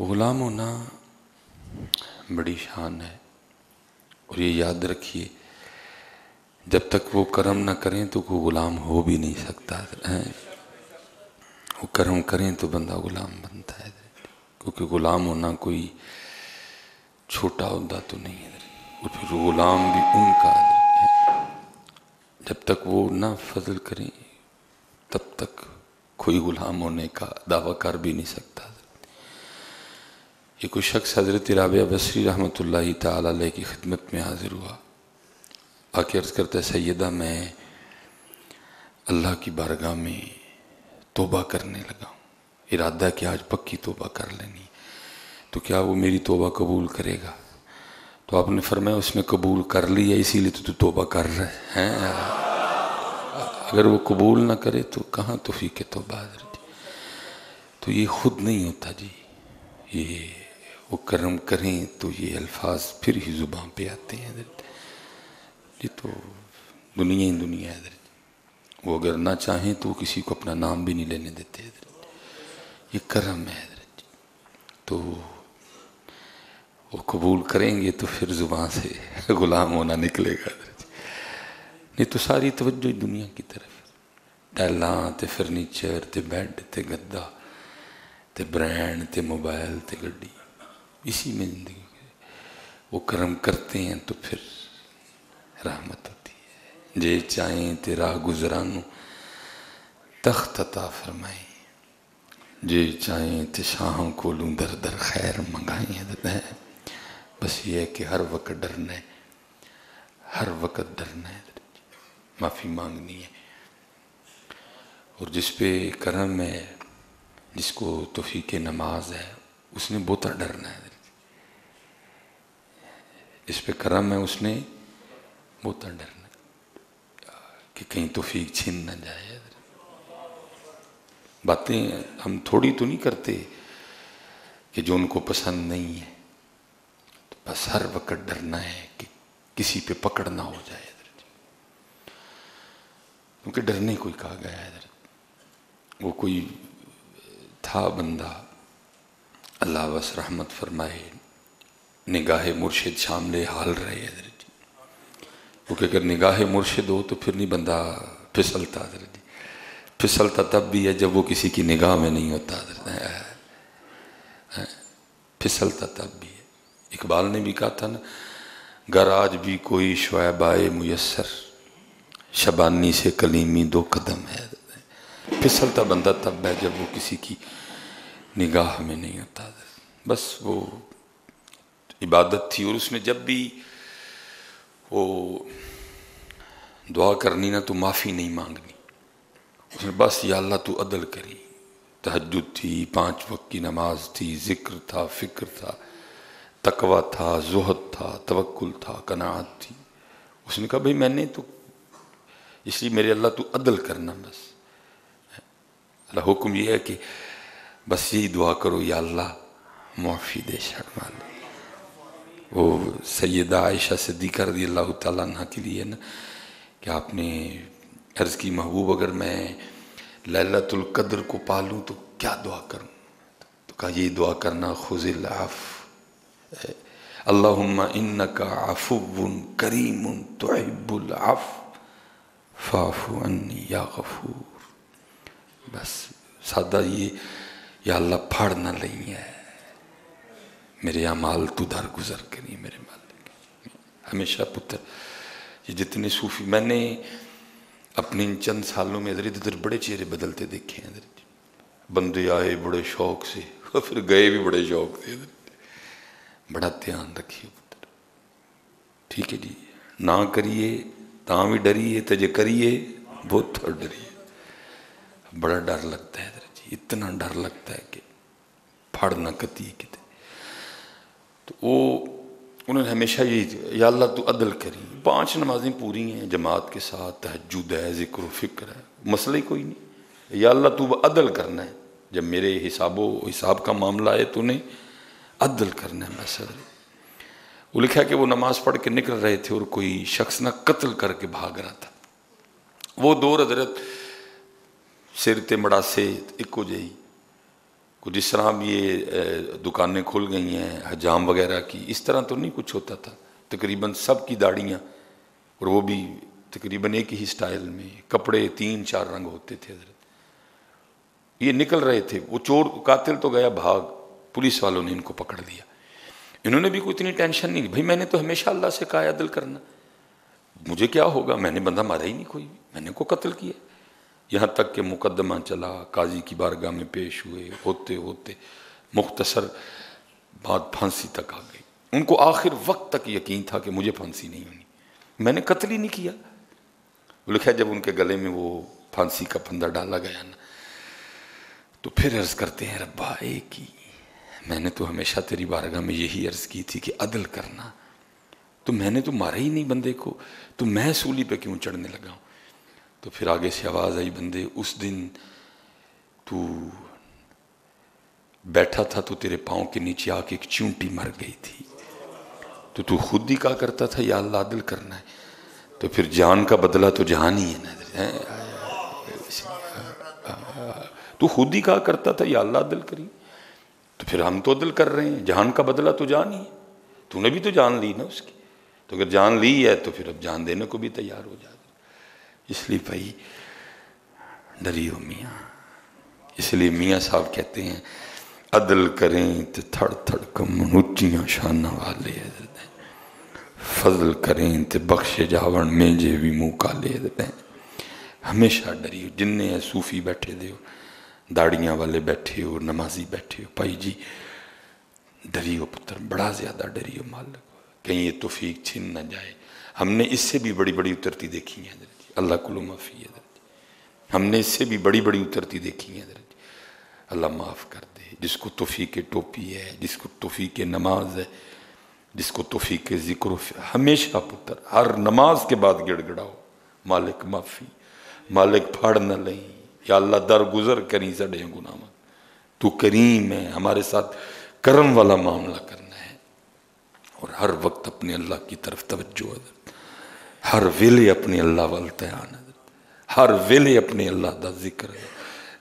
गुलाम होना बड़ी शान है। और ये याद रखिए, जब तक वो कर्म ना करें तो कोई गुलाम हो भी नहीं सकता है वो कर्म करें तो बंदा गुलाम बनता है। क्योंकि गुलाम होना कोई छोटा उदा तो नहीं है। और फिर गुलाम भी उनका है? जब तक वो ना फजल करें, तब तक कोई गुलाम होने का दावा कर भी नहीं सकता। ये कोई शख्स हज़रत राबिया बसरी रहमत ताली की खिदमत में हाजिर हुआ। आके अर्ज़ करता है सैदा मैं अल्लाह की बारगाह में तोबा करने लगा हूँ। इरादा कि आज पक्की तोबा कर लेनी। तो क्या वो मेरी तोबा कबूल करेगा? तो आपने फरमाया उसने कबूल कर लिया इसीलिए तो तू तोबा कर रहे हैं अगर वो कबूल ना करे तो कहाँ तोफ़ी तोबा तो ये खुद नहीं होता जी, ये वो कर्म करें तो ये अल्फाज फिर ही ज़ुबान पे आते हैं, हज़रत। ये तो दुनिया ही दुनिया है वो अगर ना चाहें तो किसी को अपना नाम भी नहीं लेने देते ये कर्म है, हज़रत। तो वो कबूल करेंगे तो फिर ज़ुबान से ग़ुलाम होना निकलेगा, हज़रत। नहीं तो सारी तवज्जो दुनिया की तरफ़। टाइल तो फर्नीचर तो बैड तो गद्दा तो ब्रांड तो मोबाइल तो गड्डी। इसी में ज़िंदगी वो कर्म करते हैं तो फिर रहमत होती है। जे चाहें तेरा गुजरानू तख्त अता फरमाए। जे चाहें ते शाहों को लूँ दर दर खैर मंगाई है। बस ये है कि हर वक्त डरना है। हर वक्त डरना है। माफ़ी मांगनी है। और जिस पे कर्म है, जिसको तोफ़ी के नमाज़ है, उसने बहुत डरना है। इस पे करम है उसने बहुत डरना कि कहीं तोफीक छीन न जाए बातें हम थोड़ी तो नहीं करते कि जो उनको पसंद नहीं है। तो बस हर वक्त डरना है कि किसी पे पकड़ ना हो जाए क्योंकि डरने कोई कहा गया है वो कोई था बंदा, अल्लाह बस रहमत फरमाए निगाह मुर्शिद शामले हाल रहे है क्योंकि अगर निगाह मुर्शिद हो तो फिर नहीं बंदा फिसलता जी। फिसलता तब भी है जब वो किसी की निगाह में नहीं होता फिसलता तब भी है। इकबाल ने भी कहा था ना घर आज भी कोई शुएब आए मुयसर शबानी से कलीमी दो कदम है फिसलता बंदा तब है जब वो किसी की निगाह में नहीं होता बस वो इबादत थी और उसमें जब भी वो दुआ करनी ना तो माफ़ी नहीं मांगनी। उसने बस, या अल्लाह, तू अदल करी। तहजद थी, पाँच वक्त की नमाज़ थी, ज़िक्र था, फ़िक्र था, तकवा था, जहद था तवक्ल था, कनात थी। उसने कहा, भाई, मैंने तो इसलिए मेरे अल्लाह, तू अदल करना बस। अल्लाह, हुक्म यह है कि बस यही दुआ करो, या अल्लाह, माफ़ी दे, शर्मा ले। वो सैदा आयशा सिद्दीक़ा रदी अल्लाह तह के लिए ना, कि आपने अर्ज़ की, महबूब, अगर मैं ललतुल्कद्र को पालूँ तो क्या दुआ करूँ? तो कहा, ये दुआ करना खुजिल आफ अल्लाहुम्मा इन्नका अफुवन करीमुन तुहिब्बुल आफ फाफु या गफूर। बस, सादा ये, या अल्लाह फाड़ ना लई है मेरे अमाल तू दर गुजर करी मेरे मालिक। हमेशा पुत्र, ये जितने सूफी, मैंने अपने इन चंद सालों में इधर इधर बड़े चेहरे बदलते देखे हैं इधर। बंदे आए बड़े शौक से, और फिर गए भी बड़े शौक से इधर। बड़ा ध्यान रखिए पुत्र। ठीक है जी, ना करिए तो जे करिए, बहुत डरिए। बड़ा डर लगता है इधर जी, इतना डर लगता है कि फड़ ना कती कितने। तो वो, उन्होंने हमेशा यही या अल्लाह तो अदल करी। पाँच नमाजें पूरी हैं जमात के साथ तहजुद है, ज़िक्र, फ़िक्र है। मसला ही कोई नहीं। या अल्लाह तू अदल करना है। जब मेरे हिसाबो, हिसाब का मामला है उन्हें अदल करना है मसल। वो लिखा कि वो नमाज़ पढ़ के निकल रहे थे और कोई शख्स ना कत्ल करके भाग रहा था। वो दो हज़रत सिर ते मड़ासे, इको जही। कुछ जिस तरह अब ये दुकानें खुल गई हैं, हजाम वगैरह की। इस तरह तो नहीं कुछ होता था। तकरीबन सब की दाढ़ियाँ, और वो भी तकरीबन एक ही स्टाइल में। कपड़े तीन, चार रंग होते थे हज़रत। ये निकल रहे थे। वो चोर, कातिल तो गया भाग। पुलिस वालों ने इनको पकड़ लिया। इन्होंने भी कोई इतनी टेंशन नहीं भाई, मैंने तो हमेशा अल्लाह से कहा अदल करना। मुझे क्या होगा? मैंने बंदा मारा ही नहीं कोई। मैंने को कत्ल किया। यहाँ तक कि मुकदमा चला, काजी की बारगाह में पेश हुए, होते होते, मुख्तसर बात फांसी तक आ गई। उनको आखिर वक्त तक यकीन था कि मुझे फांसी नहीं होनी। मैंने कत्ल ही नहीं किया। लिखा जब उनके गले में वो फांसी का फंदा डाला गया ना तो फिर अर्ज़ करते हैं, रब्बा, एक ही। मैंने तो हमेशा तेरी बारगाह में यही अर्ज़ की थी कि अदल करना। तो मैंने तो मारा ही नहीं बंदे को। तो मैं सूली पे क्यों चढ़ने लगा तो फिर आगे से आवाज़ आई, बंदे, उस दिन तू बैठा था तो तेरे पाँव के नीचे आके एक चूंटी मर गई थी। तो तू खुद ही कहा करता था? या अल्लाह दिल करना है। तो फिर जान का बदला तो जान ही है ना तू खुद ही कहा करता था? या अल्लाह दिल करी। तो फिर हम तो दिल कर रहे हैं। जान का बदला तो जान ही है। तूने भी तो जान ली ना उसकी। तो अगर जान ली है तो फिर अब जान देने को भी तैयार हो जाए इसलिए भाई, डरियो मियाँ। इसलिए मियाँ साहब कहते हैं, अदल करें तो थड़ थड़ कम, ऊंचियाँ शाना वाले फजल करें तो बख्शे जावन में जे भी मुँह काले हमेशा डरियो जिन्ने है सूफी बैठे दे दाड़ियाँ वाले बैठे हो, नमाजी बैठे हो, भाई जी, डरियो पुत्र, बड़ा ज़्यादा डरियो मालिक कहीं ये तोफीक छिन ना जाए। हमने इससे भी बड़ी बड़ी उतरती देखी है अल्लाह कुल माफ़ी है हमने इससे भी बड़ी बड़ी उतरती देखी है अल्लाह माफ़ कर दे। जिसको तोफ़ी के टोपी है, जिसको तोफ़ी के नमाज़ है, जिसको तोफ़ी के ज़िक्र हमेशा पुत्र, हर नमाज़ के बाद गिड़गिड़ाओ। मालिक माफ़ी, मालिक फाड़ न लें। या अल्लाह दर गुजर करी सड़े गुनाम तू करीम है, हमारे साथ करम वाला मामला करना है। और हर वक्त अपने अल्लाह की तरफ़ तवज्जो हर वेले अपने अल्लाह वाल ध्यान हर वेले अपने अल्लाह का ज़िक्र है।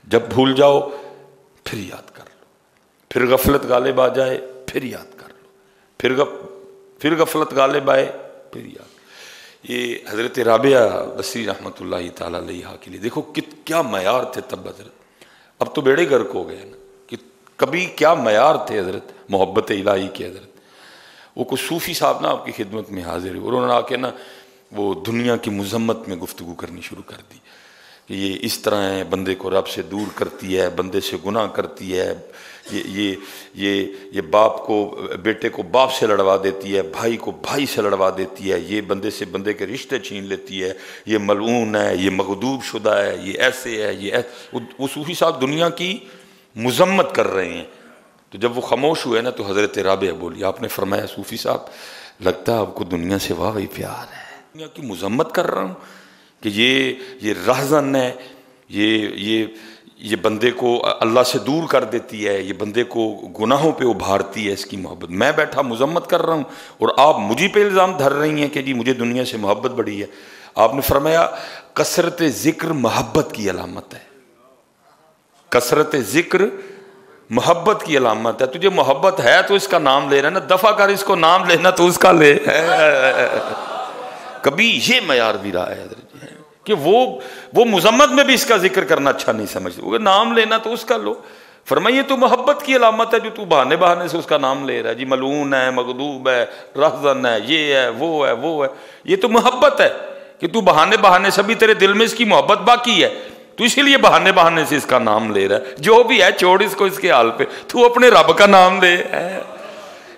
जब भूल जाओ, फिर याद कर लो। फिर गफलत गालिब आ जाए, फिर याद कर लो। फिर गफ, फिर गफलत गालिब आए, फिर याद। ये हज़रत राबिया बसरी रहमत तहा के लिए। देखो कित, क्या मैार थे तब हज़रत। अब तो बेड़े गर्क हो गए ना। कि कभी क्या मैार थे हज़रत, मोहब्बत इलाही के हज़रत। वो कुछ सूफ़ी साहब ना आपकी खिदमत में हाजिर हुए। उन्होंने आके ना वो दुनिया की मजम्मत में गुफ्तु करनी शुरू कर दी। कि ये इस तरह है, बंदे को रब से दूर करती है, बंदे से गुनाह करती है, ये ये ये ये बाप को, बेटे को बाप से लड़वा देती है, भाई को भाई से लड़वा देती है, ये बंदे से बंदे के रिश्ते छीन लेती है, ये मलून है, ये मखदूब शुदा है, ये ऐसे है, ये ऐसे वो सूफी साहब दुनिया की मजम्मत कर रहे हैं। तो जब वो खामोश हुए ना तो हज़रत राबिया बोली, आपने फरमाया, सूफी साहब, लगता है आपको दुनिया से वाह प्यार है। दुनिया की मजम्मत कर रहा हूँ कि ये ये रहजन है, ये ये ये बंदे को अल्लाह से दूर कर देती है, ये बंदे को गुनाहों पे उभारती है इसकी मोहब्बत। मैं बैठा मजम्मत कर रहा हूँ और आप मुझे पे इल्ज़ाम धर रही हैं कि जी मुझे दुनिया से मोहब्बत बढ़ी है। आपने फरमाया कसरत ज़िक्र मोहब्बत की अलामत है। कसरत ज़िक्र मोहब्बत की अलामत है। तुझे मोहब्बत है तो इसका नाम ले रहा है ना। दफ़ा कर इसको नाम लेना तो उसका ले। कभी ये मैार भी रहा है कि वो वो मुजम्मत में भी इसका ज़िक्र करना अच्छा नहीं समझते। नाम लेना तो उसका लो। फरमाइए तो मोहब्बत की अलामत है जो तू बहाने बहाने से उसका नाम ले रहा है। जी, मलून है मकदूब है रहजन है, ये है, वो है वो है। ये तो मोहब्बत है कि तू बहाने बहाने सभी तेरे दिल में इसकी मोहब्बत बाकी है। तो इसीलिए बहाने बहाने से इसका नाम ले रहा है। जो भी है, छोड़ इसको इसके हाल पे। तू अपने रब का नाम ले। है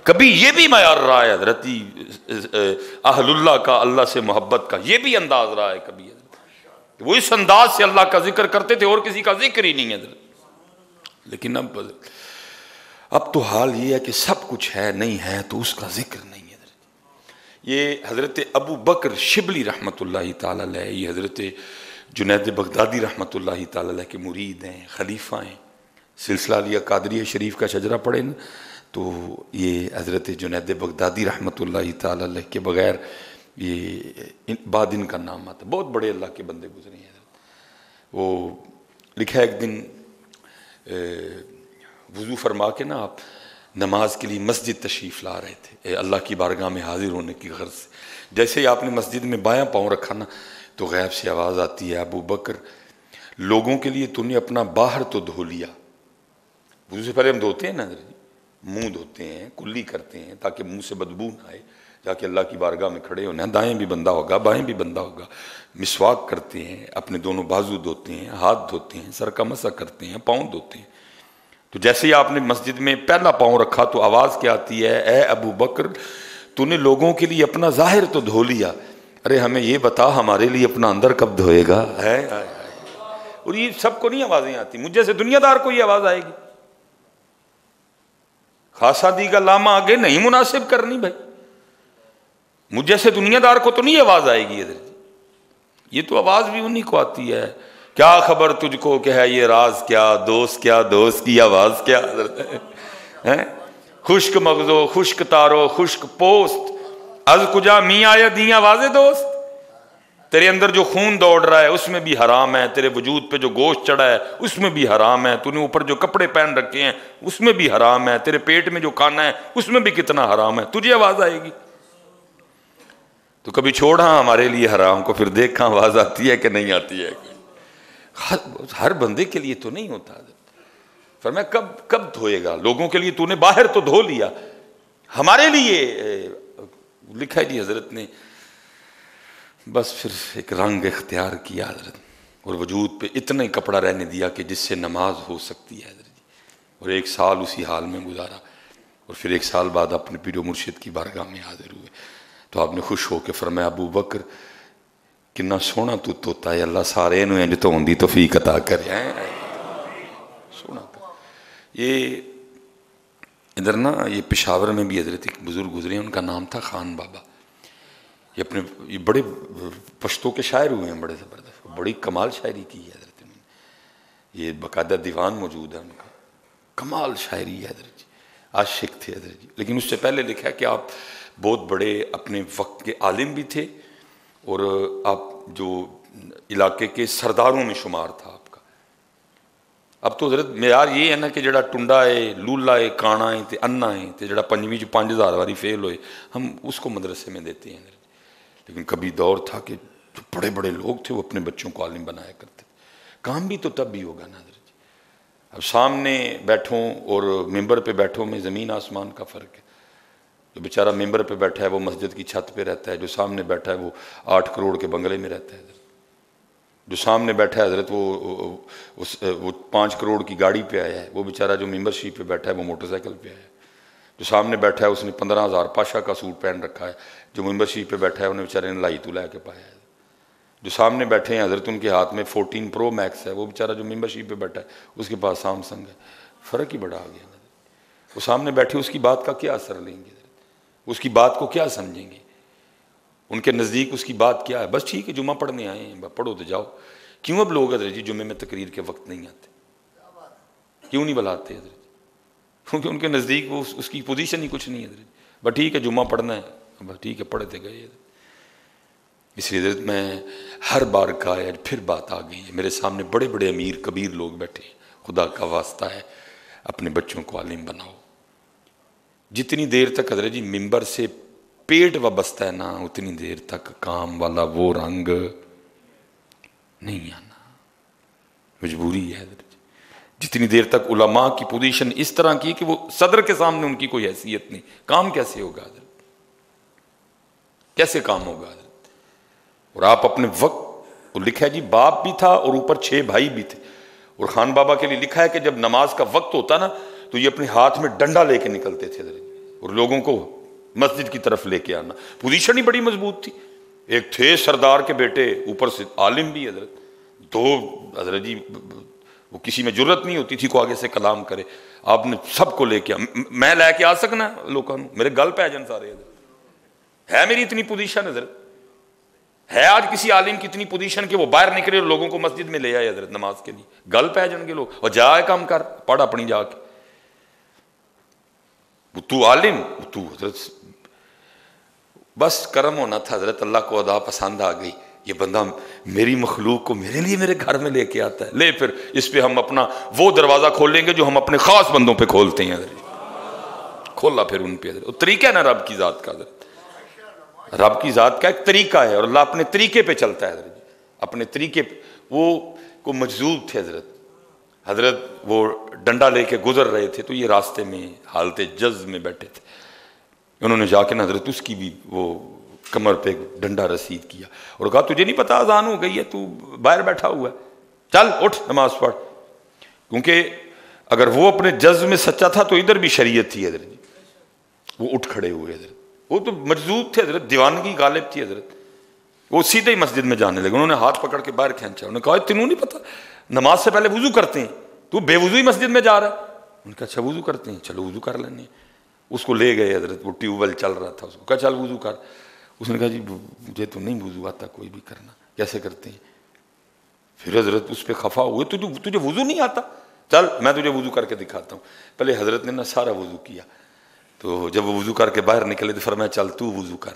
कभी ये भी मैार रहा है हजरती अहलुल्लाह का, अल्लाह से मोहब्बत का, ये भी अंदाज रहा है। कभी वो इस अंदाज से अल्लाह का ज़िक्र करते थे और किसी का ज़िक्र ही नहीं है। लेकिन अब अब तो हाल ये है कि सब कुछ है, नहीं है तो उसका ज़िक्र नहीं है। ये हज़रत अबू बकर शिबली रहमत ये हज़रत जुनैद बगदादी रहमत ताल के मुरीद हैं, खलीफा हैं। सिलसिला लिया कादरी शरीफ का शजरा पढ़े ना तो ये हज़रत जुनैद बगदादी रहमत ताल के बग़ैर ये इन, बाद इनका नाम आता बहुत बड़े अल्लाह के बंदे गुजरे हैं। वो लिखा एक दिन वज़ू फरमा के ना आप नमाज़ के लिए मस्जिद तशरीफ़ ला रहे थे। अल्लाह की बारगाह में हाजिर होने की गर्ज से। जैसे ही आपने मस्जिद में बायां पाँव रखा ना तो गैब से आवाज़ आती है अबू बकर लोगों के लिए तूने अपना बाहर तो धो लिया। वज़ू से पहले हम धोते हैं ना मुँह धोते हैं, कुल्ली करते हैं, ताकि मुँह से बदबू ना आए। जाके अल्लाह की बारगाह में खड़े होने, दाएँ भी बंदा होगा, बाएँ भी बंदा होगा। मिसवाक करते हैं, अपने दोनों बाजू धोते हैं, हाथ धोते हैं, सर का मसा करते हैं, पाँव धोते हैं। तो जैसे ही आपने मस्जिद में पहला पाँव रखा तो आवाज़ क्या आती है? ए अबू बकर, तूने लोगों के लिए अपना ज़ाहिर तो धो लिया। अरे हमें ये बता, हमारे लिए अपना अंदर कब धोएगा? है? और ये सबको नहीं आवाज़ें आती। मुझे से दुनियादार को ये आवाज़ आएगी। खासादी का लामा आगे नहीं मुनासिब करनी भाई। मुझ जैसे दुनियादार को तो नहीं आवाज़ आएगी इधर। ये तो आवाज़ भी उन्हीं को आती है। क्या खबर तुझको? क्या है ये राज क्या? दोस्त क्या? दोस्त की आवाज़ क्या? है? खुश्क मगजो, खुश्क तारो, खुश्क पोस्त अज कुजा मी आया दी आवाजे दोस्त? तेरे अंदर जो खून दौड़ रहा है उसमें भी हराम है। तेरे वजूद पे जो गोश्त चढ़ा है उसमें भी हराम है। तूने ऊपर जो कपड़े पहन रखे हैं उसमें भी हराम है। तेरे पेट में जो खाना है उसमें भी कितना हराम है। तुझे आवाज़ आएगी। तो कभी छोड़ा हमारे लिए हराम को। फिर देखा आवाज़ आती है कि नहीं आती है। हर, हर बंदे के लिए तो नहीं होता। फिर मैं कब कब धोएगा? लोगों के लिए तूने बाहर तो धो लिया। हमारे लिए लिखा है जी हज़रत ने बस फिर एक रंग इख्तियार किया, हज़रत, और वजूद पे इतना ही कपड़ा रहने दिया कि जिससे नमाज़ हो सकती है, हज़रत जी। और एक साल उसी हाल में गुजारा। और फिर एक साल बाद अपने पीरो मुर्शिद की बारगाह में हाजिर हुए। तो आपने खुश होकर फरमाया, अबू बकर किन्ना सोहना तू तोता है, अल्लाह सारे इंज धोन की तोफीक अता कर सोना ये इधर ना, ये पिशावर में भी हज़रत एक बुज़ुर्ग गुजरे उनका नाम था खान बाबा। ये अपने, ये बड़े पश्तों के शायर हुए हैं, बड़े ज़बरदस्त। बड़ी कमाल शायरी की है हज़रत ने ये बाकायदा दीवान मौजूद है उनका। कमाल शायरी है हज़रत जी। आशिक थे हज़रत जी। लेकिन उससे पहले लिखा है कि आप बहुत बड़े अपने वक्त के आलिम भी थे और आप जो इलाके के सरदारों में शुमार था आपका। अब तो हज़रत मैार ये है ना कि जरा टुंडा है, लूला है काना है तो अन्ना है तो जरा पंजवी च पाँच हज़ार वारी फेल होए, हम उसको मदरसे में देते हैं। लेकिन कभी दौर था कि जो बड़े बड़े लोग थे वो अपने बच्चों को आलिम बनाया करते थे। काम भी तो तब भी होगा ना जी। अब सामने बैठो और मेंबर पे बैठो में ज़मीन आसमान का फ़र्क है। जो बेचारा मेंबर पे बैठा है वो मस्जिद की छत पे रहता है, जो सामने बैठा है वो आठ करोड़ के बंगले में रहता है जो सामने बैठा है हज़रत वो उस वो पाँच करोड़ की गाड़ी पे आया है। वो बेचारा जो मेंबरशिप पे बैठा है वो मोटरसाइकिल पे आया है। जो सामने बैठा है उसने पंद्रह हज़ार पाशा का सूट पहन रखा है। जो मेंबरशिप पे बैठा है, उन्हें बेचारे ने लाई तू ला के पाया है। जो सामने बैठे हैं, हज़रत उनके हाथ में फोर्टीन प्रो मैक्स है, वो बेचारा जो मेंबरशिप पे बैठा है, उसके पास सैमसंग है। फ़र्क ही बड़ा आ गया वो सामने बैठे, उसकी बात का क्या असर लेंगे? उसकी बात को क्या समझेंगे? उनके नज़दीक उसकी बात क्या है? बस ठीक है जुमा पढ़ने आए हैं पढ़ो तो जाओ। क्यों अब लोग हज़रत जी जुमे में तकरीर के वक्त नहीं आते? क्यों नहीं बुलाते हज़रत क्योंकि उनके नज़दीक वो उसकी पोजीशन ही कुछ नहीं है हज़रत बस ठीक है, जुम्मा पढ़ना है। बस ठीक है, पढ़ते गए। इसलिए मैं हर बार का आज फिर बात आ गई है। मेरे सामने बड़े बड़े अमीर, कबीर लोग बैठे खुदा का वास्ता है, अपने बच्चों को आलिम बनाओ। जितनी देर तक हज़रत जी मिंबर से पेट वाबस्ता है ना, उतनी देर तक काम वाला वो रंग नहीं आना। मजबूरी है हज़रत जितनी देर तक उलमा की पोजीशन इस तरह की कि वो सदर के सामने उनकी कोई हैसियत नहीं। काम कैसे होगा कैसे काम होगा? और आप अपने वक्त लिखा है जी, बाप भी था और ऊपर छह भाई भी थे। और खान बाबा के लिए लिखा है कि जब नमाज़ का वक्त होता ना तो ये अपने हाथ में डंडा लेके निकलते थे और लोगों को मस्जिद की तरफ़ लेके आना। पोजीशन ही बड़ी मज़बूत थी। एक थे सरदार के बेटे, ऊपर से आलिम भी हज़रत दो हज़रत जी, वो किसी में ज़रूरत नहीं होती थी, को आगे से कलाम करे। आपने सबको लेके मैं लैके आ सकना लोगों मेरे गल पै जान सारे हज़रत है मेरी इतनी पोजीशन हज़रत? है आज किसी आलिम की इतनी पोजीशन कि वो बाहर निकले और लोगों को मस्जिद में ले आए हज़रत नमाज़ के लिए। गल पै जाएँगे लोग। और जाए काम कर, पढ़ अपनी जाके। तू आलिम तू हज़रत बस कर्म होना था हज़रत, अल्लाह को अदा पसंद आ गई। ये बंदा मेरी मखलूक को मेरे लिए मेरे घर में लेके आता है। ले फिर, इस पर हम अपना वो दरवाज़ा खोलेंगे जो हम अपने ख़ास बंदों पर खोलते हैं। खोला फिर उन पर तरीका है ना रब की ज़ात का रब की ज़ात का एक तरीका है और अल्लाह अपने तरीके पे चलता है हज़रत अपने तरीके वो को मजदूर थे हज़रत। हज़रत वो डंडा लेके गुजर रहे थे तो ये रास्ते में, हालत जज में बैठे थे। उन्होंने जाके ना हज़रत उसकी भी वो कमर पे डंडा रसीद किया और कहा, तुझे नहीं पता आजान हो गई है, तू बाहर बैठा हुआ है। चल, उठ, नमाज़ पढ़। क्योंकि अगर वो अपने जज में सच्चा था तो इधर भी शरीयत थी जी। वो उठ खड़े हुए हज़रत। वो तो मजदूर थे हज़रत, दीवानगी गालिब थी हज़रत। वो सीधे ही मस्जिद में जाने लगे, उन्होंने हाथ पकड़ के बाहर खींचा। उन्होंने कहा तेनू नहीं पता, नमाज़ से पहले वज़ू करते हैं, तू बेवजू ही मस्जिद में जा रहा है? उनका अच्छा वज़ू करते हैं, चलो वज़ू कर लेने उसको ले गए हज़रत, वो ट्यूबवेल चल रहा था उसको, कहा, चल वज़ू कर। उसने कहा, जी, मुझे तो नहीं वज़ू आता कोई भी करना, कैसे करते हैं? फिर हज़रत उस पर खफा हुए, तुझे तुझे वज़ू नहीं आता? चल, मैं तुझे वज़ू करके दिखाता हूँ। पहले हज़रत ने ना सारा वज़ू किया। तो जब वो वज़ू करके बाहर निकले तो फरमाया चल, तू वज़ू कर।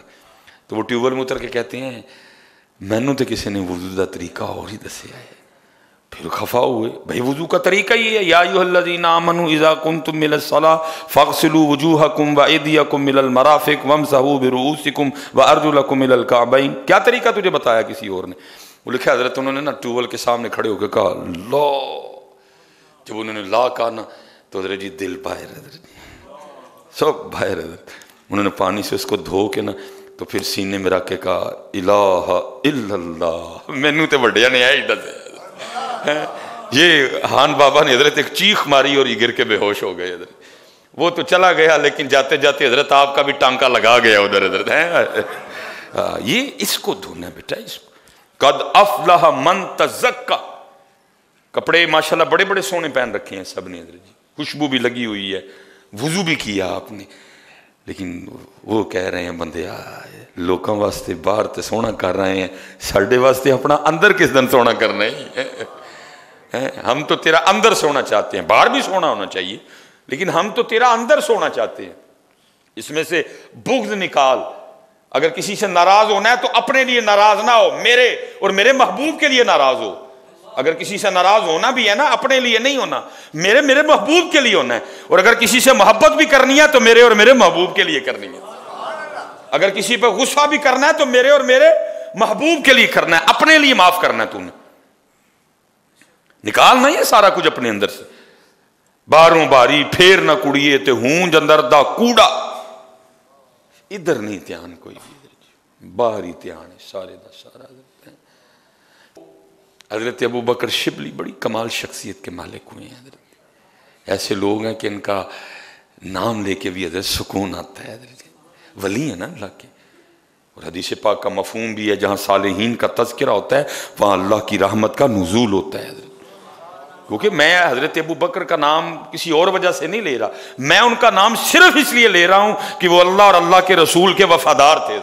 तो वो ट्यूबवेल में उतर के कहते हैं, मैनू तो किसी ने वज़ू का तरीका और ही दसिया है। फिर खफा हुए, भाई, वज़ू का तरीका ही है। या मनु इज़ा कुम तुम मिल सला फ़ाकसलू वजूह कुम व एदिया कुम मिलल मराफिक वम सहू बिरूसिकुम व अर्जुल कुम मिलल काबैन। क्या तरीका तुझे बताया किसी और ने? वो लिखा, हज़रत, उन्होंने ना ट्यूबवेल के सामने खड़े होकर कहा, लो। जब उन्होंने ला कहा ना तो हज़रत जी दिल बाहर हज़रत सब हज़रत उन्होंने पानी से उसको धो के ना तो फिर सीने में रख के कहा, इलाहा इल्लल्लाह। मैनू तो वड्डिया ने आई, दस। ये हान बाबा ने हज़रत एक चीख मारी और ये गिर के बेहोश हो गए हज़रत वो तो चला गया, लेकिन जाते जाते हज़रत आपका भी टांका लगा गया उधर हज़रत है? ये इसको धोना बेटा, इसको। कद अफलाह मन तजक्का। कपड़े माशाल्लाह बड़े बड़े सोने पहन रखे हैं सबने हज़रत जी। खुशबू भी लगी हुई है। वज़ू भी किया आपने। लेकिन वो कह रहे हैं, बंदे लोगों वास्ते बाहर तो सोना कर रहे हैं, साढ़े वास्ते अपना अंदर किस दिन सोना करना है? हम तो तेरा अंदर सोना चाहते हैं, बाहर भी सोना होना चाहिए, लेकिन हम तो तेरा अंदर सोना चाहते हैं। इसमें से बुग्ध निकाल। अगर किसी से नाराज़ होना है तो अपने लिए नाराज़ ना हो, मेरे और मेरे महबूब के लिए नाराज़ हो। अगर किसी से नाराज़ होना भी है ना, अपने लिए नहीं होना, मेरे मेरे महबूब के लिए होना है। और अगर किसी से मोहब्बत भी करनी है तो मेरे और मेरे महबूब के लिए करनी है। अगर किसी पर गुस्सा भी करना है तो मेरे और मेरे महबूब के लिए करना है। अपने लिए माफ़ करना है तूने। निकालना ही सारा कुछ अपने अंदर से। बारों बारी फेर ना कुड़िए ते हूँ अंदर दा कूड़ा। इधर नहीं ध्यान कोई भी। बाहर ध्यान है सारे का सारा। हज़रत अबू बकर शिबली बड़ी कमाल शख्सियत के मालिक हुए हैं ऐसे लोग हैं कि इनका नाम लेके भी हज़रत सुकून आता है हज़रत वली है ना अल्लाह के। और हदीस पाक का मफहूम भी है, जहाँ सालहीन का तस्करा होता है, वहाँ अल्लाह की रहमत का नजूल होता है क्योंकि मैं हज़रत अबू बकर का नाम किसी और वजह से नहीं ले रहा। मैं उनका नाम सिर्फ़ इसलिए ले रहा हूँ कि वो अल्लाह और अल्लाह के रसूल के वफादार थे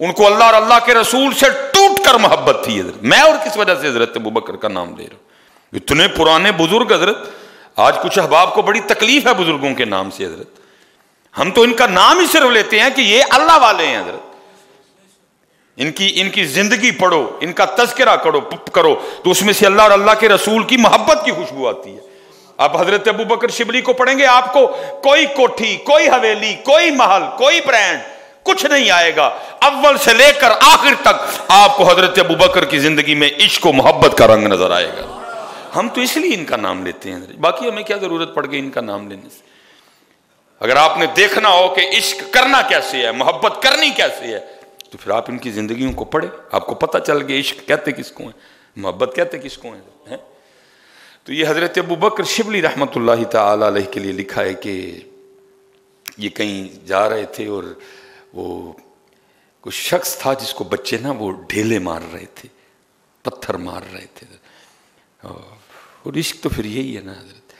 उनको अल्लाह और अल्लाह के रसूल से कर मोहब्बत थी हज़रत। मैं और किस वजह से हज़रत अबू बकर का नाम ले रहा हूँ? इतने पुराने बुज़ुर्ग हज़रत, आज कुछ अहबाब को बड़ी तकलीफ़ है बुज़ुर्गों के नाम से हज़रत। हम तो इनका नाम ही सिर्फ़ लेते हैं कि ये अल्लाह वाले हैं हज़रत। इनकी इनकी ज़िंदगी पढ़ो, इनका तस्करा करो करो तो उसमें से अल्लाह और अल्लाह के रसूल की मोहब्बत की खुशबू आती है। आप हज़रत अबू बकर शिबली को पढ़ेंगे आपको, कोई कोठी, कोई हवेली, कोई महल, कोई ब्रांड कुछ नहीं आएगा। अव्वल से लेकर आखिर तक आपको हज़रत अबू बकर की ज़िंदगी में इश्क मोहब्बत का रंग नज़र आएगा। हम तो इसलिए इनका नाम लेते हैं। बाकी हमें क्या ज़रूरत पड़ गई इनका नाम लेने से? अगर आपने देखना हो कि इश्क करना कैसे है मोहब्बत करनी कैसे है तो फिर आप इनकी जिंदगियों को पढ़े। आपको पता चल गया इश्क कहते किसको है मोहब्बत कहते किसको है, है? तो ये हज़रत अबू बकर शिबली रहमत के लिए लिखा है कि ये कहीं जा रहे थे और वो कुछ शख्स था जिसको बच्चे ना वो ढेले मार रहे थे, पत्थर मार रहे थे। और इश्क तो फिर यही है ना। हज़रत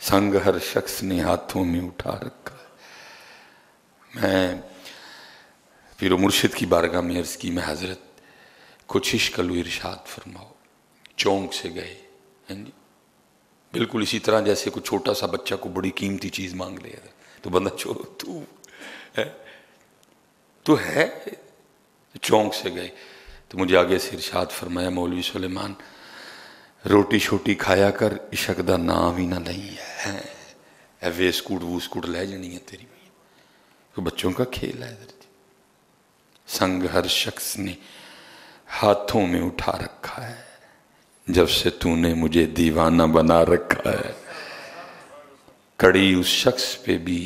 संग हर शख्स ने हाथों में उठा रखा मैं फिर मुर्शिद की बारगाह में अर्ज़ की, मैं हज़रत, कुछ इश्क इरशाद फरमाओ। चौंक से गए, हैं जी बिल्कुल इसी तरह जैसे कोई छोटा सा बच्चा को बड़ी कीमती चीज़ मांग ले तो बंदा चो तू, है? तो है? चौंक से गए तो मुझे आगे से इरशाद फरमाया, मौलवी सुलेमान रोटी छोटी खाया कर, इशक का नाम ही ना नहीं है। वे स्कूट वो स्कूट लै जानी है तेरी तो बच्चों का खेल है इधर संग हर शख्स ने हाथों में उठा रखा है। जब से तूने मुझे दीवाना बना रखा है, कड़ी उस शख्स पे भी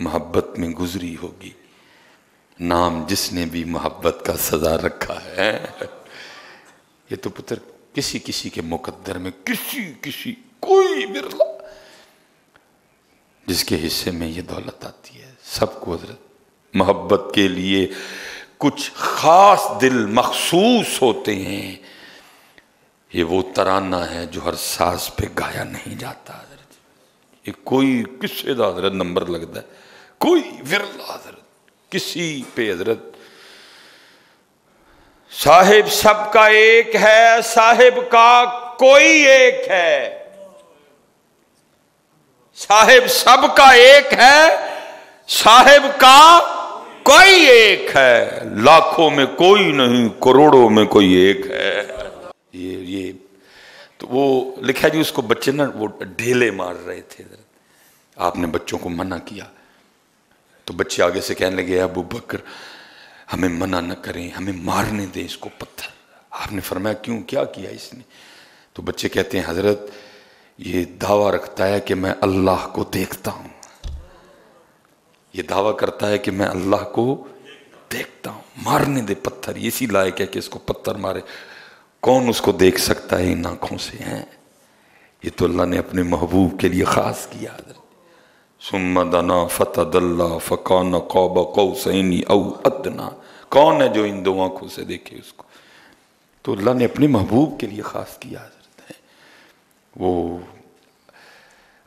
मोहब्बत में गुजरी होगी। नाम जिसने भी मोहब्बत का सजा रखा है। ये तो पुत्र किसी किसी के मुकद्दर में किसी किसी कोई बिरला, जिसके हिस्से में ये दौलत आती है। सबको हज़रत, मोहब्बत के लिए कुछ खास दिल मखसूस होते हैं। ये वो तराना है जो हर सांस पे गाया नहीं जाता, हज़रत। ये कोई किस्से का हज़रत नंबर लगता है। कोई विरला हज़रत। किसी पे हज़रत। साहिब सबका एक है, साहिब का कोई एक है। साहिब सबका एक है, साहिब का कोई एक है। लाखों में कोई नहीं, करोड़ों में कोई एक है। ये ये तो वो लिखा जी, उसको बच्चे ना वो ढेले मार रहे थे। आपने बच्चों को मना किया। तो बच्चे आगे से कहने लगे, अबू बकर, हमें मना न करें, हमें मारने दें इसको पत्थर। आपने फरमाया, क्यों? क्या किया इसने? तो बच्चे कहते हैं, हज़रत, ये दावा रखता है कि मैं अल्लाह को देखता हूँ। ये दावा करता है कि मैं अल्लाह को देखता हूँ। मारने दे पत्थर इसी लायक है कि इसको पत्थर मारे। कौन उसको देख सकता है? इन आँखों से हैं। ये तो अल्लाह ने अपने महबूब के लिए खास किया, हज़रत। सुमदना फतदल्ला फ़कान कौब कौसैनी औ अदना। कौन है जो इन दो आँखों से देखे उसको? तो अल्लाह ने अपने महबूब के लिए ख़ास किया, हज़रत है। वो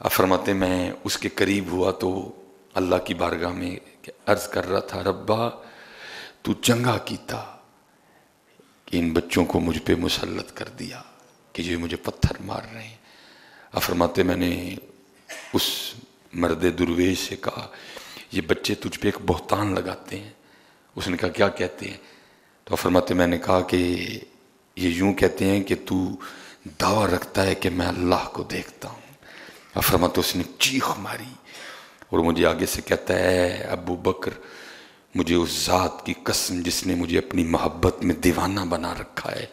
अफरमाते मैं उसके करीब हुआ तो अल्लाह की बारगाह में अर्ज़ कर रहा था, रब्बा, तू चंगा कीता कि इन बच्चों को मुझ पर मुसलत कर दिया कि जो मुझे पत्थर मार रहे हैं। अफरमाते मैंने उस मर्द दुर्वेश से कहा, ये बच्चे तुझ पे एक बहुतान लगाते हैं। उसने कहा, क्या कहते हैं? तो फरमाते, मैंने कहा कि ये यूँ कहते हैं कि तू दावा रखता है कि मैं अल्लाह को देखता हूँ। और फरमाते, उसने चीख मारी और मुझे आगे से कहता है अबू बकर, मुझे उस ज़ात की कसम जिसने मुझे अपनी मोहब्बत में दीवाना बना रखा है।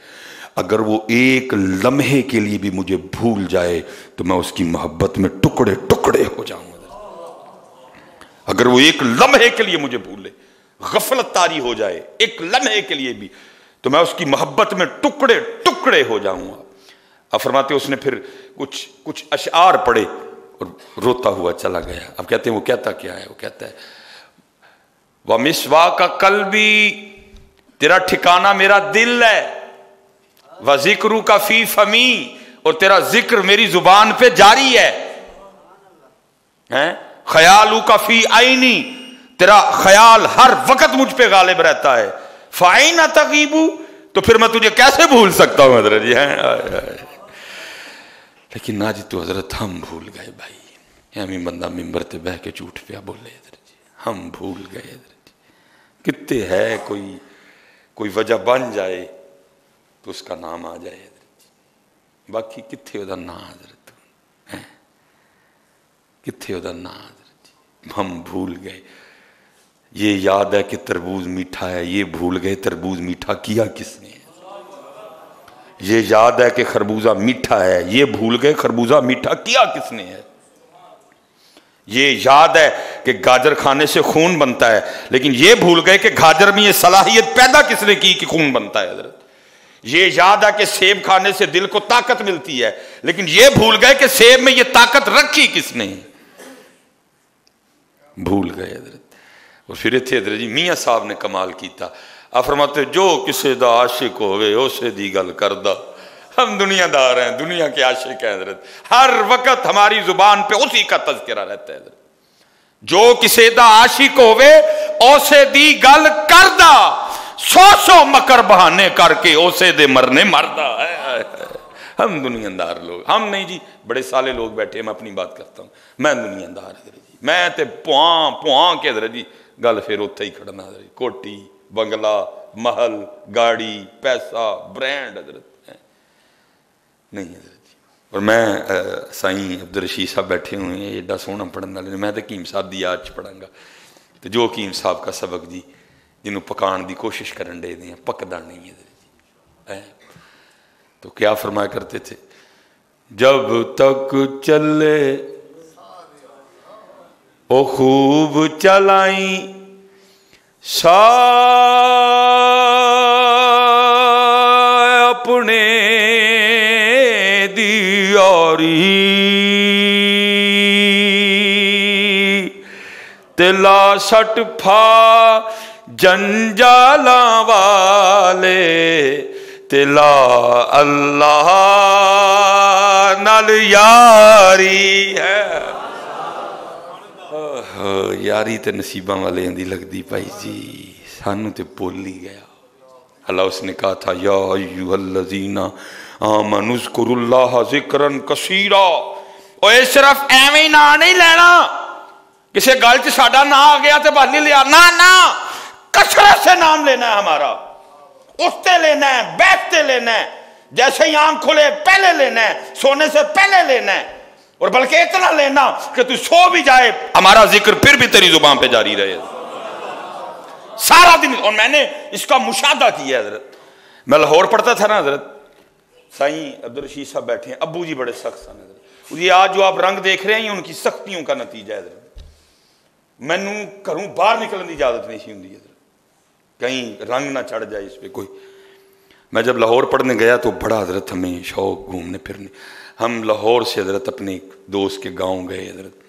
अगर वो एक लम्हे के लिए भी मुझे भूल जाए तो मैं उसकी मोहब्बत में टुकड़े टुकड़े हो जाऊँगा। अगर वो एक लम्हे के लिए मुझे भूले गफलत तारी हो जाए, एक लम्हे के लिए भी तो मैं उसकी मोहब्बत में टुकड़े टुकड़े हो जाऊँगा। अब फरमाते उसने फिर कुछ कुछ अशार पड़े और रोता हुआ चला गया। अब कहते हैं, वो कहता क्या है? वो कहता है वह मिसवा का कल भी तेरा ठिकाना मेरा दिल है। वह जिक्रू का फ़ी फमी, और तेरा ज़िक्र मेरी ज़ुबान पे जारी है। हैं? ख्याल का फ़ी आईनी, तेरा ख्याल हर वक्त मुझ पे गालिब रहता है। फाइना तकीबू तो फिर मैं तुझे कैसे भूल सकता हूँ, हज़रत? जी लेकिन ना जी तो हज़रत, हम भूल गए भाई। हमें बंदा मिम्बर ते बह के झूठ पिया बोले, हज़रत जी। हम भूल गए, हज़रत जी। कितने है कोई कोई वजह बन जाए तो उसका नाम आ जाए, हज़रत जी। बाकी कितने ना हज़रत? कितने ना हम भूल गए। ये याद है कि तरबूज मीठा है, ये भूल गए तरबूज मीठा किया किसने? ये याद है कि खरबूजा मीठा है, ये भूल गए खरबूजा मीठा किया किसने है? ये याद है कि गाजर खाने से खून बनता है, लेकिन ये भूल गए कि गाजर में ये सलाहियत पैदा किसने की कि खून बनता है ये याद है कि सेब खाने से दिल को ताकत मिलती है, लेकिन ये भूल गए कि सेब में ये ताकत रखी किसने? है भूल गए हज़रत। और फिर इतने हज़रत जी, मियाँ साहब ने कमाल किया अफरमाते जो किसी का आशिक होवे, उसे दी गल करदा। हम दुनियादार हैं, दुनिया के आशिक हैं हज़रत। हर वक्त हमारी ज़ुबान पे उसी का तस्करा रहता है जो किसी का आशिक होवे, उसे दी गल करदा। सौ सौ मकर बहाने करके उसे दे मरने मरदा है हम दुनियादार लोग, हम नहीं जी, बड़े साले लोग बैठे, मैं अपनी बात करता हूँ। मैं दुनियादार हज़रत मैं तो पुआ पुआ के हज़रत जी गल फिर उ ही खड़ना हज़रत कोटी बंगला महल गाड़ी पैसा ब्रांड हज़रत है नहीं हज़रत जी और मैं साई अब्दुल रशीद साहब बैठे हुए हैं एडा सोहना पढ़ने वाले मैं तो हकीम साहब की याद च पढ़ांगा तो जो हकीम साहब का सबक जी जिन्हों पकाने की कोशिश कर दे हैं पकदा नहीं है जी तो क्या फरमाया करते थे जब तक चले ओ खूब चलाई अपने दियारी। तिला सट फा जंजाला वाले, तिला अल्लाह नल यारी है। यारी तो नसीबा वाले की लगती भाई जी। सानू तो भुल ही गया। अल्लाह उसने कहा था यूजीना आमनुस्कुरुल्लाह जिक्रन कसीरा। सिर्फ़ एवं ही ना नहीं लेना। किसी गल च साडा ना आ गया तो बल लिया। ना ना। कसरत से नाम लेना है हमारा। उसते लेना है बैठते लेना है। जैसे ही आँख खुले, पहले लेना है। सोने से पहले लेना है। और बल्कि इतना लेना कि तू सो भी जाए। हमारा ज़िक्र फिर भी तेरी ज़ुबान पे जारी रहे। सारा दिन, और मैंने इसका मुशादा किया हज़रत। मैं लाहौर पढ़ता था ना, हज़रत। साई अब्दुल रशीद साहब बैठे हैं अबू जी बड़े सख्त सन, हज़रत। ये आज जो आप रंग देख रहे हैं, उनकी सख्तियों का नतीजा है मैनू घरों बाहर निकलने की इजाज़त नहीं सी होंगी कहीं रंग ना चढ़ जाए इस पर कोई। मैं जब लाहौर पढ़ने गया तो बड़ा, हज़रत, हमें शौक घूमने फिरने हम लाहौर से हज़रत अपने दोस्त के गाँव गए हज़रत।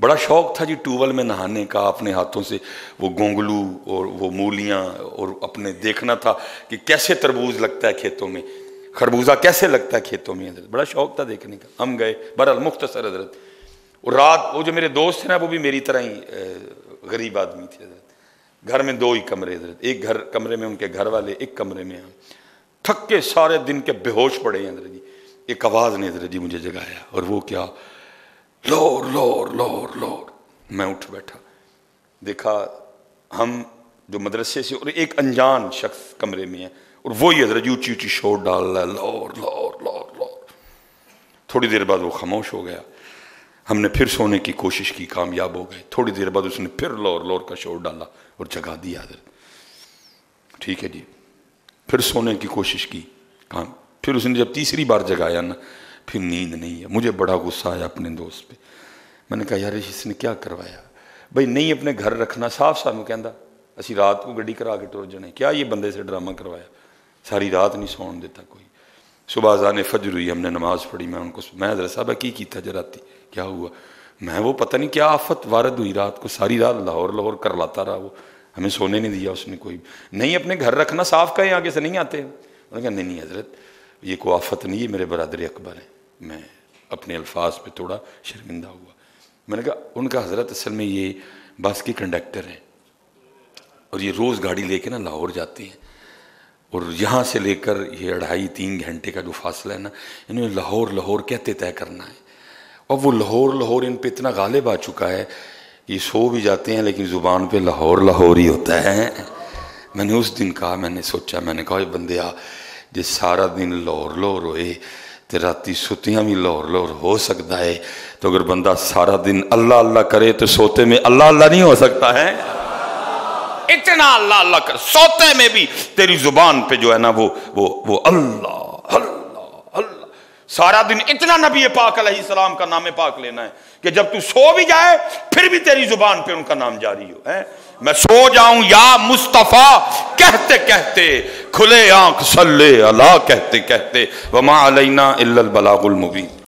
बड़ा शौक था जी ट्यूबवेल में नहाने का, अपने हाथों से वो गोंगलू और वो मूलियाँ और अपने देखना था कि कैसे तरबूज लगता है खेतों में, खरबूजा कैसे लगता है खेतों में हज़रत। बड़ा शौक था देखने का। हम गए बरल मुख्तसर हज़रत। और रात, वो जो मेरे दोस्त थे ना, वो भी मेरी तरह ही गरीब आदमी थे हज़रत। घर में दो ही कमरे हज़रत। एक घर, कमरे में उनके घर वाले, एक कमरे में। हम थक के सारे दिन के बेहोश पड़े हैं हज़रत जी। एक आवाज़ ने हज़रत जी, मुझे जगाया। और वो क्या? लोर लोर लोर लोर। मैं उठ बैठा। देखा, हम जो मदरसे से, और एक अनजान शख्स कमरे में है, और वही हज़रत जी ऊँची ऊँची शोर डाल रहा है, लोर लोर लोर लोर। थोड़ी देर बाद वो खामोश हो गया। हमने फिर सोने की कोशिश की, कामयाब हो गए। थोड़ी देर बाद उसने फिर लोर लोर का शोर डाला और जगा दिया हज़रत। ठीक है जी। फिर सोने की कोशिश की, काम फिर उसने जब तीसरी बार जगाया ना, फिर नींद नहीं है। मुझे बड़ा गुस्सा आया अपने दोस्त पे। मैंने कहा, यार, इसने क्या करवाया? भाई, नहीं, अपने घर रखना साफ़ सानू कहता असी रात को गड्डी करा के टुर जाने। क्या ये बंदे से ड्रामा करवाया? सारी रात नहीं सौन देता कोई। सुबह अजान फजर हुई, हमने नमाज़ पढ़ी, मैं उनको मैं हज़रत साहब की किया जराती क्या हुआ? मैं वो पता नहीं क्या आफत वारद हुई रात को। सारी रात लाहौर लाहौर कर लाता रहा वो। हमें सोने नहीं दिया उसने कोई। नहीं, अपने घर रखना, साफ़ कहें आगे से नहीं आते? उन्होंने कहा, नहीं नहीं, हज़रत ये कोई आफत नहीं है, मेरे बरदर अकबर हैं। मैं अपने अल्फाज पे थोड़ा शर्मिंदा हुआ। मैंने कहा, उनका हज़रत असल में ये बस के कंडक्टर हैं। और ये रोज़ गाड़ी लेके ना लाहौर जाते हैं। और यहाँ से लेकर ये अढ़ाई तीन घंटे का जो फासला है ना, इन्हें लाहौर लाहौर कहते तय करना है। और वो लाहौर लाहौर इन पर इतना गालिब आ चुका है कि सो भी जाते हैं, लेकिन ज़ुबान पे लाहौर लाहौर ही होता है। मैंने उस दिन कहा, मैंने सोचा, मैंने कहा बंदे, आ जिस सारा दिन लाहौर लाहौर होए तो रात सुतियाँ भी लाहौर लाहौर हो सकता है तो अगर बंदा सारा दिन अल्लाह अल्लाह करे तो सोते में अल्लाह अल्लाह नहीं हो सकता है इतना अल्लाह अल्लाह कर सोते में भी तेरी ज़ुबान पे जो है ना वो वो वो अल्लाह सारा दिन इतना नबी पाक सलाम का नाम पाक लेना है कि जब तू सो भी जाए, फिर भी तेरी ज़ुबान पे उनका नाम जारी हो, है? मैं सो जाऊँ, या मुस्तफ़ा, कहते कहते, खुले आँख, सल्ले अला, कहते कहते, वमा अलैना इल्लल बलागुल मुबीन।